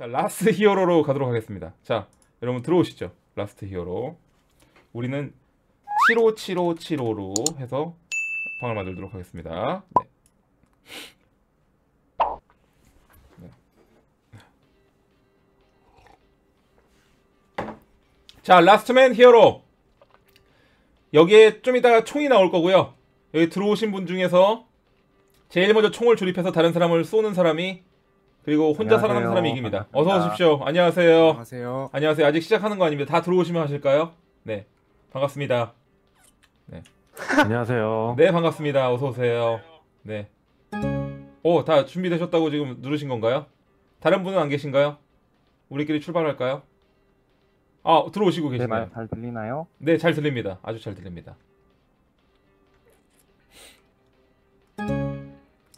자, last hero로 가도록 하겠습니다. 자, 여러분 들어오시죠. last hero. 우리는 75757호로 해서 방을 만들도록 하겠습니다. 네. 네. 자, last man hero. 여기에 좀 이따가 총이 나올 거고요. 여기 들어오신 분 중에서 제일 먼저 총을 조립해서 다른 사람을 쏘는 사람이 그리고 혼자 안녕하세요. 살아남는 사람이 이깁니다. 어서 반갑습니다. 오십시오. 안녕하세요. 안녕하세요. 안녕하세요. 아직 시작하는 거 아닙니다. 다 들어오시면 하실까요? 네. 반갑습니다. 안녕하세요. 네, 반갑습니다. 어서 오세요. 네. 오, 다 준비되셨다고 지금 누르신 건가요? 다른 분은 안 계신가요? 우리끼리 출발할까요? 아, 들어오시고 제 계시네요. 말잘 들리나요? 네, 잘 들립니다. 아주 잘 들립니다.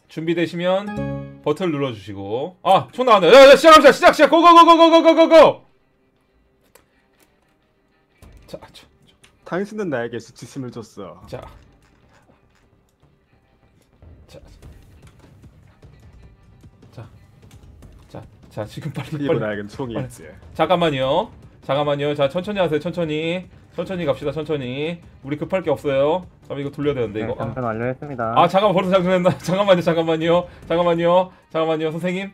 준비되시면 버튼을 눌러주시고 아, 총 나왔네요. 야, 야, 시작합시다. 시작, 시작. 고고고고고고고고. 자, 저, 당신은 나에게 수치심을 줬어. 자, 자, 자, 자, 자, 지금 빨리 빨리. 나에겐 총이 빨리. 있지. 잠깐만요. 잠깐만요. 자, 천천히 하세요. 천천히. 천천히 갑시다. 천천히. 우리 급할 게 없어요. 잠깐 이거 돌려야 되는데 네, 이거. 아. 장전 완료했습니다. 아 잠깐만 벌써 장전했나? 잠깐만요 잠깐만요 잠깐만요 잠깐만요 선생님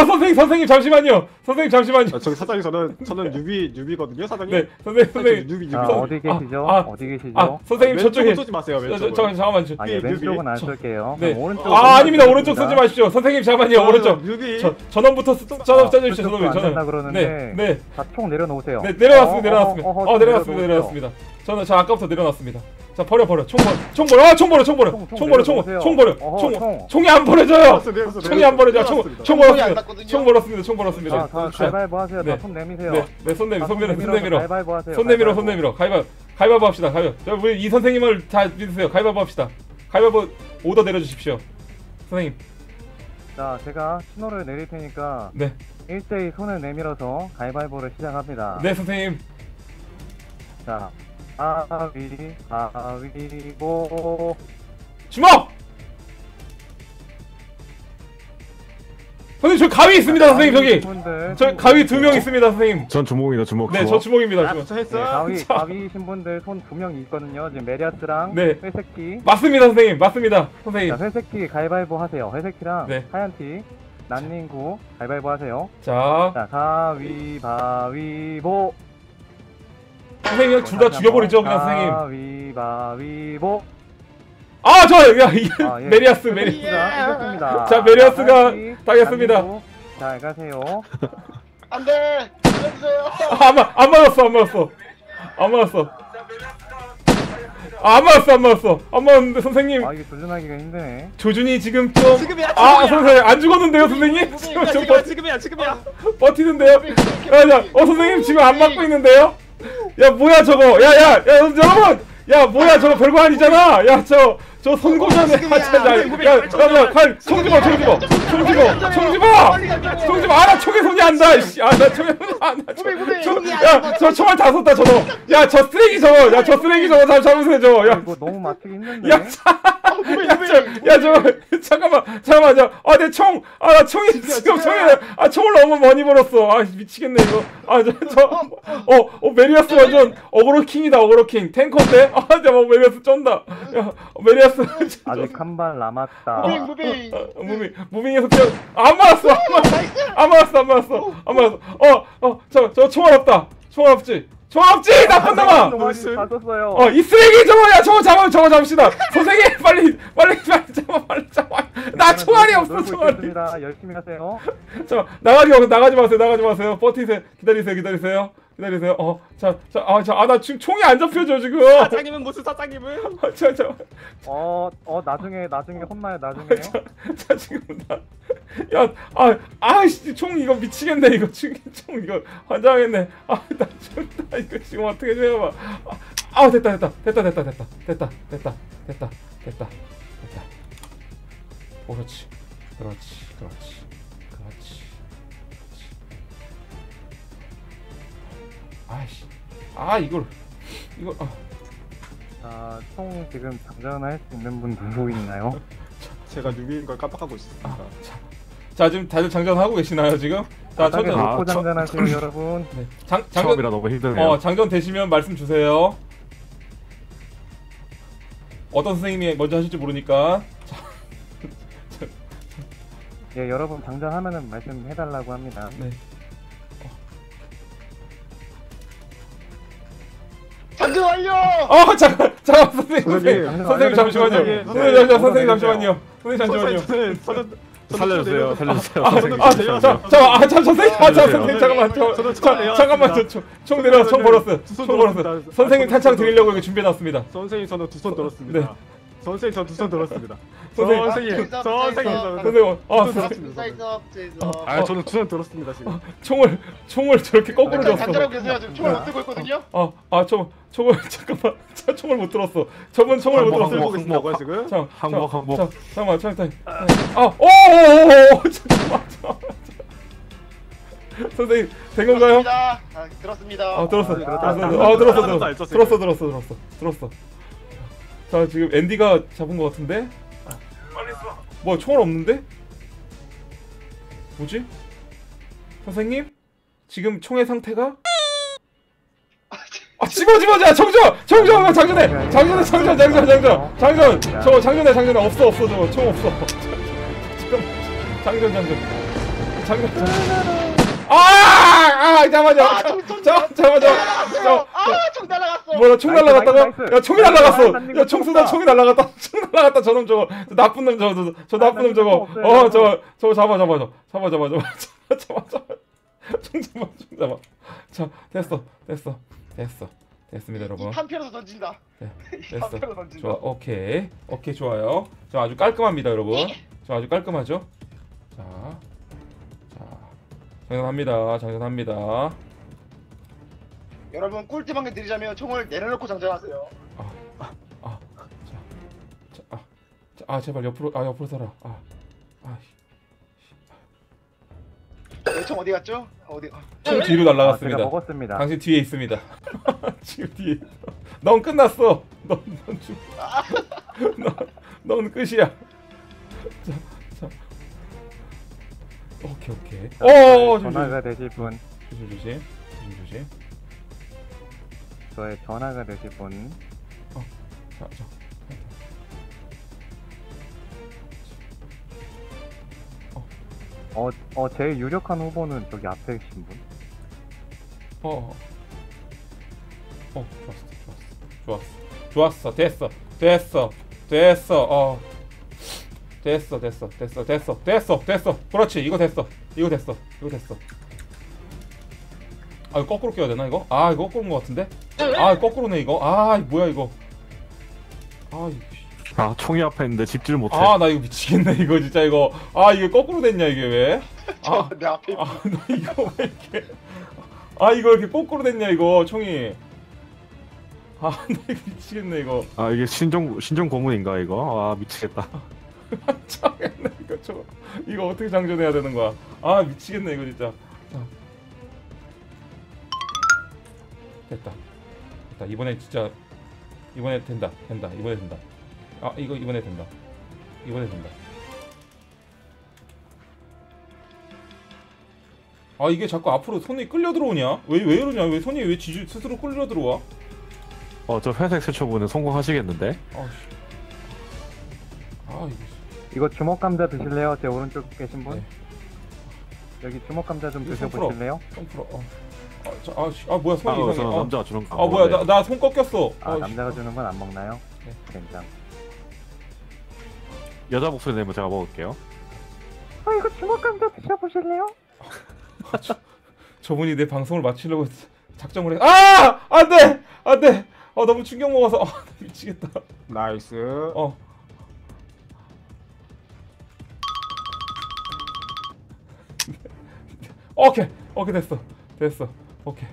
아 선생님 선생님 잠시만요 선생님 잠시만요 아, 저기 사장님 저는 저는 뉴비 뉴비거든요 사장님. 네 선생님 선생님 뉴비 뉴비. 자, 선- 어디 계시죠? 아, 아, 어디 계시죠? 아 선생님 왼쪽은 저쪽에 쏘지 마세요 저, 왼쪽. 저, 저, 잠깐만 저, 아, 예, 왼쪽은 안 뉴비. 쏠게요. 네. 그럼 오른쪽. 아 아닙니다 오른쪽 쓰지 마십시오 선생님 잠깐만요 오른쪽 뉴비. 저 전원부터 쓰- 전원 아, 써주십시오 그쪽도 전원 안 된다 전원 그러는데. 네네 자, 총 내려놓으세요. 네, 내려놨습니다 어, 내려놨습니다 어, 어, 어좀 내려놨습니다 내려놓으세요. 내려놨습니다 저는 저 아까부터 내려놨습니다 자 버려 버려 총 버려 총 버려 아 총 버려 총 버려 총, 총 총 버려 총. 총 버려 어허, 총 총. 총이 안 버려져요 총이 안 버려져 총. 총안 버렸습니다. 총 버렸습니다 총 버렸습니다 자, 가위바위보 하세요. 네. 다손 내미세요. 네, 네, 손 내밀어, 다손 내밀어, 손 내밀어. 가위바위보 하세요. 손 내밀어, 손 가위바위보. 내밀어. 가위바, 가위바위보 합시다. 가위바. 자, 우리 이 선생님을 다 믿으세요. 가위바위보 합시다. 가위바위보 오더 내려주십시오. 선생님, 자, 제가 신호를 내릴 테니까 네, 일제히 손을 내밀어서 가위바위보를 시작합니다. 네, 선생님. 자, 가위, 가위보. 주먹. 선생님, 저 가위 있습니다, 선생님 저기. 분들 저 가위 두 명 있습니다, 선생님. 전 주먹이다 주먹 네, 저 주먹. 주먹입니다. 아, 주먹. 저 네, 했어. 가위, 자. 가위이신 분들 손 두 명 있거든요. 지금 메리아스랑 네. 회색 티. 맞습니다, 선생님. 맞습니다, 자, 선생님. 회색 티 가위바위보 하세요. 회색 티랑 네. 하얀 티. 난닝구 가위바위보 하세요. 자, 자, 가위바위보. 선생님 둘 다 죽여버리죠, 그냥 선생님. 가위바위보. 아, 저, 야, 이 아, 예. 메리아스, 메리. 자, 이겼습니다. 자, 메리아스가. 난닝구. 잘 가세요. 안돼 살려주세요 아, 안, 맞, 안 맞았어, 안 맞았어. 안 맞았어. 아, 안 맞았어, 안 맞았어. 안 맞았는데, 선생님. 아, 이게 조준하기가 힘드네. 조준이 지금 좀. 지금이야, 아, 지금이야. 선생님, 안 죽었는데요, 선생님? 지금 좀 지금이야 버, 지금이야 지금이야. 버티는데요? 야, 야, 어, 선생님 지금 안 맞고 있는데요? 야, 뭐야, 저거. 야, 야, 야, 여러분! 야, 뭐야, 저거 별거 아니잖아! 야, 저, 저 선고전에 하찮아. 야, 야, 야, 야, 칼, 총 집어, 총 집어! 총 집어! 총 집어! 총 집어! 아, 나 총에 손이 안 닿아, 씨. 아, 나 총에 손이 안 무빙. 총- 야. 저 총알 다 쏜다, 저거. 야, 저 쓰레기 저거. 야, 저 쓰레기 저거 다 잡으세요, 저거. 아, 야, 이거 너무 맞추기 힘든데. 야, 자, 야, 저, 야, 저, 잠깐만, 잠깐만, 저, 아, 내 총, 아, 나 총이, 지금 총이, 아, 총을 너무 많이 벌었어. 아, 미치겠네, 이거. 아, 저, 저, 어, 어, 메리아스 완전 aggro king이다, aggro king. 탱커인데? 아, 저, 뭐, 메리아스 쩐다. 야, 어, 메리아스. 아직 한 발 남았다. moving moving 어, moving, moving에서 뛰어, 안 맞았어, 안 맞았어, 안 맞았어, 안 맞았어, 안 맞았어. 어, 어, 저, 저 총알 없다. 총알 없지? 총알 없지? 나쁜 놈아! 총알이 다 썼어요. 어, 이 쓰레기 저거, 야, 저거 잡아, 저거 잡읍시다. 선생님, 빨리, 아, 총알이 없어 총알입니다. 열심히 하세요. 자 나가지 마세요 나가지 마세요 나가지 마세요 버티세요 기다리세요 기다리세요 기다리세요. 어자자아자아나 지금 총이 안 잡혀져 지금. 사장님은 무슨 사장님은? 아, 자자. 어어 나중에 나중에 혼나요 나중에. 자, 자 지금 나. 야, 아, 아이씨, 총 이거 미치겠네, 이거. 총, 총 이거 환장했네. 아, 나 죽다. 이거 지금 어떻게 해봐. 아, 아, 됐다, 됐다. 됐다, 됐다, 됐다. 됐다, 됐다, 됐다, 됐다, 됐다. 그렇지, 그렇지, 그렇지, 그렇지, 그렇지. 아이씨, 아, 이걸, 이걸, 아. 자, 총 지금 장전할 수 있는 분 누구 있나요? 제가 뉴비인 걸 깜빡하고 있습니다. 자, 자 지금 다들 장전하고 계시나요 지금? 자. 아, 놓고 저- 장전하세요 여러분. 네. 장 장전 처음이라 너무 힘드네요. 어 장전 되시면 말씀 주세요. 어떤 선생님이 먼저 하실지 모르니까. 자, 예 여러분 장전하면은 말씀해달라고 합니다. 네. 장전 완료. 어 잠깐 잠깐 선생님 선생님 선생님, 선생님 잠시만요. 선생님, 선생님 잠시만 선생님 잠시만요. 선생님 잠시만요. 살려주세요, 살려주세요. 아, 선생님. 아, 아, 자, 선생님, 아, 자, 살려주세요. 선생님, 잠깐만, 저. 잠깐만, 저, 총, 총 내려, 총 벌었어요. 두손 총 벌었어요. 들었습니다. 선생님 아, 탄창 두손 드리려고 이거 준비해놨습니다. 선생님 저는 두 손 들었습니다. 네. 선생님 저는 두손 들었습니다. 선생님, 선생님 선생님 선생님, 아, 선생님. 아 저는 두 손 들었습니다 지금. 총을, 총을 저렇게 거꾸로 잠깐 줬어. 장전하고 계세요. 지금 총을 못 들고 있거든요. 아, 아, 총, 총을, 잠깐만, 저 총을 못 들었어. 저분 총을 못 들었어요. 들고 계신다고요 지금? 자, 항복. 자, 잠깐만, 잠깐만. 아, 오, 오, 오, 오, 잠깐만. 선생님, 된 건가요? 들었습니다. 아, 들었습니다. 아 들었어 아, 들었어. 들었어 아 들었어 들었어 썼어요. 들었어 자 지금 앤디가 잡은 것 같은데? 뭐 총알 없는데? 뭐지? 선생님? 지금 총의 상태가? 아 집어 집어 자 정전 정전 장전해? 장전해 장전 장전 장전! 장전! 저거 장전해 장전해. 없어 없어 저거. 총 없어. 잠깐만 장전 장전. 장전 아, 아! 아, 잠깐만요. 아, 총, 총, 잠깐만, 잠깐만. 아, 총 날아갔어. 뭐야, 총 날아갔다고? 야, 총이 날아갔어. 야, 총 쏘다 총이 날아갔다. 총 날아갔다. 저놈 저거. 저 나쁜 놈 저거. 저, 저 나쁜 놈 저거. 어, 저, 저거 잡아, 잡아, 잡아. 잡아, 잡아, 잡아. 잡아, 잡아. 총 잡아, 총 잡아. 자, 됐어, 됐어, 됐어. 됐습니다, 여러분. 이 판편에서 던진다. 네, 됐어. 던진다. 좋아, 오케이. 오케이, 좋아요. 자, 아주 깔끔합니다, 여러분. 자, 아주 깔끔하죠? 자, 자 장전합니다 장전합니다. 여러분 꿀팁 한개 드리자면 총을 내려놓고 장전하세요. 자, 아, 자, 아 제발 옆으로 아 옆으로 살아. 아, 아, 내총 어디 갔죠? 어디? 아, 총 뒤로 아, 제가 날라갔습니다. 먹었습니다. 당신 뒤에 있습니다. 지금 뒤에. 있어. 넌 끝났어. 넌, 넌 죽. 넌, 넌 끝이야. 자, 자. 오케이 오케이. 자, 오, 조심 전화가 되실 분, 조심 조심 조심 조심. 저의 전화가 되실 분. 자, 자. 어, 어, 제일 유력한 후보는 저기 앞에 계신 분. 어. 어, 좋았어, 좋았어, 좋았어, 좋았어, 됐어, 됐어, 됐어, 어, 됐어, 됐어, 됐어, 됐어, 됐어, 됐어, 그렇지, 이거 됐어, 이거 됐어, 이거 됐어. 아, 이거 거꾸로 껴야 되나 이거? 아, 이거 거꾸로인 것 같은데? 아, 거꾸로네 이거. 아, 뭐야 이거? 아. 아, 총이 앞에 있는데 집질 못해. 아, 나 이거 미치겠네 이거 진짜 이거. 아, 이게 거꾸로 됐냐 이게 왜? 아, 내 앞에 아, 나 이거 왜 이렇게? 아, 이거 이렇게 거꾸로 됐냐 이거 총이. 아, 나 이거 미치겠네 이거. 아, 이게 신종 신종 고문인가 이거? 아, 미치겠다. 장했네 이거 저 이거 어떻게 장전해야 되는 거야? 아, 미치겠네 이거 진짜. 자. 됐다. 됐다. 이번에 진짜 이번에 된다. 된다. 이번에 된다. 아, 이거 이번에 된다. 이번에 된다. 아 이게 자꾸 앞으로 손이 끌려 들어오냐? 왜 왜 이러냐? 왜 손이 왜 지주 스스로 끌려 들어와? 어, 저 회색 세초분은 성공하시겠는데? 아씨. 아 이거. 이거 주먹 감자 드실래요? 제 오른쪽 계신 분? 네. 여기 주먹 감자 좀 이거 손 드셔보실래요? 풀어. 어. 아, 저, 아, 씨, 아 뭐야 아, 손이 어, 이상해. 저 아, 남자가 주는 거. 아 뭐야 나 나 손 꺾였어. 아, 아, 씨. 남자가 주는 건 안 먹나요? 네. 된장. 여자 목소리 내면 제가 먹을게요. 어, 이거 주먹 감자 드셔보실래요? 저분이 내 방송을 망치려고 작정을 해. 아 안돼 안돼. 아 너무 충격 먹어서 아, 나 미치겠다. nice. 어. 오케이. 오케이 됐어. 됐어. 오케이.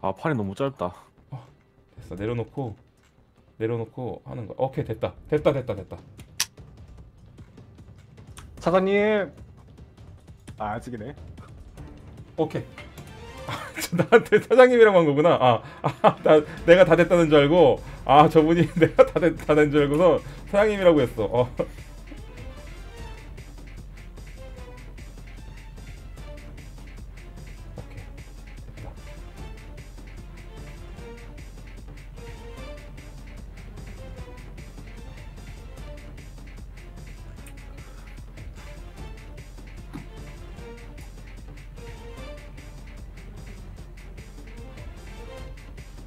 아, 팔이 너무 짧다. 됐어. 내려놓고 내려놓고 하는 거. 오케이 됐다. 됐다 됐다 됐다. 사장님. 아 아직이네. 오케이. 아, 저 나한테 사장님이라고 한 거구나. 아, 아 나, 내가 다 됐다는 줄 알고 아 저분이 내가 다된다된 줄 알고서 사장님이라고 했어. 어.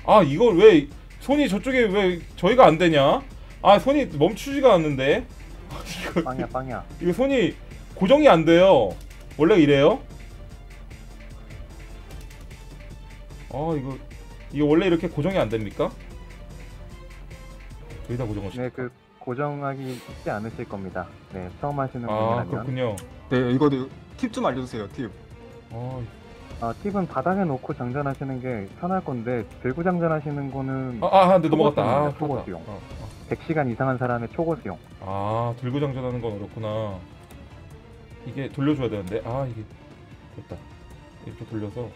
아 이걸 왜 손이 저쪽에 왜 저희가 안 되냐? 아 손이 멈추지가 않는데. 이거 빵이야 빵이야. 이거 손이 고정이 안 돼요. 원래 이래요? 아 이거 이거 원래 이렇게 고정이 안 됩니까? 여기다 고정을 시켜. 네, 그 고정하기 쉽지 않으실 겁니다. 네, 처음 하시는 아 분이라면. 그렇군요. 네 이거 팁 좀 알려주세요 팁. 아, 아, 팁은 바닥에 놓고 장전하시는 게 편할 건데 들고 장전하시는 거는 아, 아, 네, 넘어갔다. 아, 초고 그렇다. 수용. 어, 100시간 이상한 사람의 초고 수용. 어. 아, 들고 장전하는 건 어렵구나. 이게 돌려줘야 되는데, 아, 이게 됐다. 이렇게 돌려서,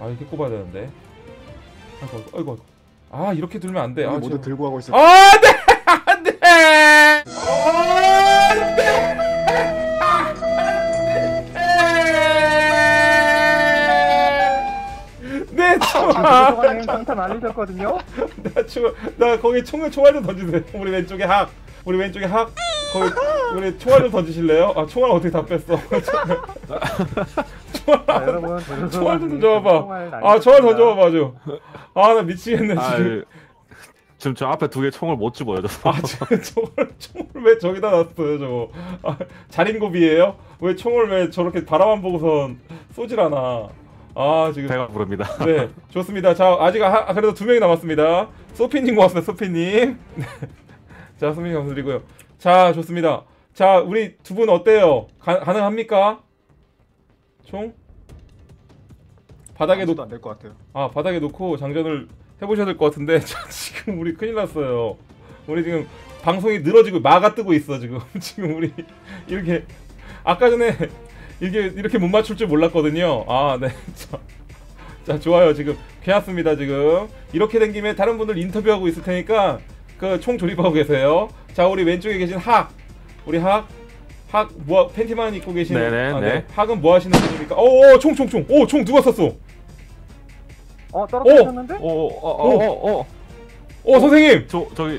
아, 이렇게 꼽아야 되는데. 아이고, 아이고. 아, 이렇게 들면 안 돼. 아, 모두 지금- 들고 가고 있어요. 아, 안 돼! 소관님 성탄 알리셨거든요? 나 총, 나 거기 총을 총알 좀 던지세요. 우리 왼쪽에 학, 우리 왼쪽에 학. 거기 우리 총알 좀 던지실래요? 아 총알 어떻게 다 뺐어? 자, 여러분, 대소소관님 총알 좀 던져봐봐. 총알 아 총알. 던져봐봐 아주. 아나 미치겠네 아, 지금. 지금 저 앞에 두 개 총을 못 집어요. 저. 아 지금 총을 총을 왜 저기다 놨어요 저거? 아, 자린고비예요? 왜 총을 왜 저렇게 바라만 보고선 쏘질 않아? 아 지금 배가 부릅니다. 네, 좋습니다. 자, 아직 하, 아, 그래도 두 명이 남았습니다. 소피님 고맙습니다, 소피님. 네. 자, 소피님 감사드리고요. 자, 좋습니다. 자, 우리 두 분 어때요? 가, 가능합니까? 총? 바닥에 놓, 안될 것 같아요. 아, 바닥에 놓고 장전을 해보셔야 될 것 같은데, 자, 지금 우리 큰일 났어요. 우리 지금 방송이 늘어지고 마가 뜨고 있어, 지금. 지금 우리 이렇게, 아까 전에 이게 이렇게 못 맞출 줄 몰랐거든요. 아, 네. 자, 자, 좋아요. 지금 괜찮습니다, 지금. 이렇게 된 김에 다른 분들 인터뷰하고 있을 테니까 그 총 조립하고 계세요. 자, 우리 왼쪽에 계신 학. 우리 학. 학, 뭐, 팬티만 입고 계시는. 네네, 아, 네. 학은 뭐 하시는 분입니까? 오, 오, 총, 총, 총. 오, 총 누가 쐈어? 어, 떨어뜨렸는데? 오, 오, 어, 어, 어, 어. 어, 선생님! 저 저기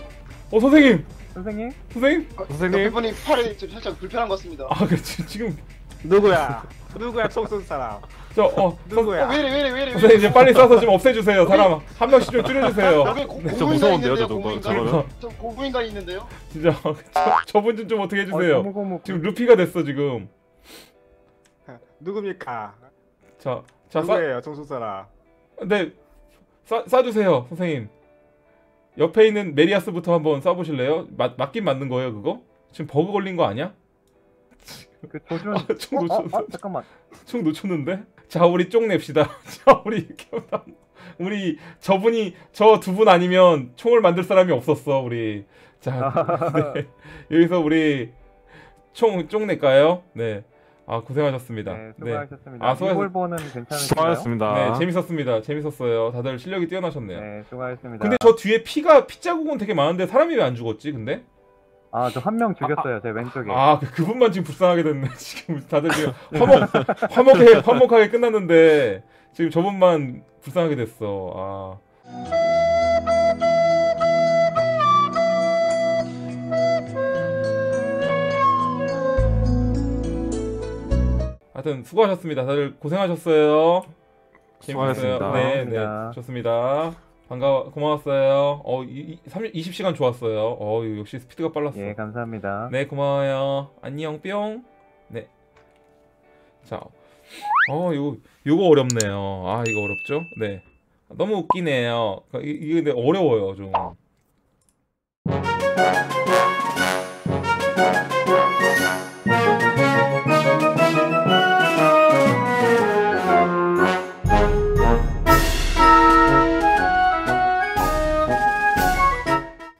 어, 선생님! 선생님? 선생님? 선생님? 옆에 분이 팔이 좀 살짝 불편한 것 같습니다. 아, 그, 지- 지금. 누구야? 누구야 총 쏜 사람? 저, 어, 선, 누구야? 어, 왜 이래 왜 이래 왜 이래 선생님, 이제 빨리 쏴서 좀 없애주세요. 사람 한 명씩 좀 줄여주세요. 여기 고, 저 고무인간 무서운데요, 있는데요 저 고무인간 저거는? 저 고무인간 있는데요 진짜. 저, 저분 좀, 좀 어떻게 어, 해주세요. 고무고무. 지금 루피가 됐어, 지금. 누굽니까? 자, 자, 쏴, 누구예요 총 쏜 사람? 네, 쏴, 쏴주세요, 선생님. 옆에 있는 메리아스부터 한번 쏴보실래요? 맞, 맞긴 맞는 거예요, 그거? 지금 버그 걸린 거 아니야? 그 조준. 아, 총 어, 어, 놓쳤어. 어, 잠깐만. 총 놓쳤는데? 자, 우리 쪽 냅시다. 자, 우리 이렇게 하다- 우리 저분이 저 두 분 아니면 총을 만들 사람이 없었어, 우리. 자, 네. 여기서 우리 총쪽 낼까요? 네. 아, 고생하셨습니다. 네, 네. 수고하셨습니다. 아, 수고하셨- 괜찮으신가요? 수고하셨습니다. 네, 재밌었습니다. 재밌었어요. 다들 실력이 뛰어나셨네요. 네, 수고하셨습니다. 근데 저 뒤에 피가 피 자국은 되게 많은데 사람이 왜 안 죽었지? 근데 아, 저 한 명 죽였어요, 제 왼쪽에. 아 그, 그분만 지금 불쌍하게 됐네. 지금 다들 지금 화목 화목해 화목하게 끝났는데 지금 저분만 불쌍하게 됐어. 아. 하여튼 수고하셨습니다. 다들 고생하셨어요. 재밌었어요. 수고하셨습니다. 네, 네, 고맙습니다. 좋습니다. 반가워, 고마웠어요. 어, 이, 이, 30, 20시간 좋았어요. 어, 역시 스피드가 빨랐어. 예, 감사합니다. 네, 고마워요. 안녕, 뿅. 네. 자, 어, 이거, 이거 어렵네요. 아, 이거 어렵죠? 네. 너무 웃기네요. 이- 이게 근데 어려워요, 좀.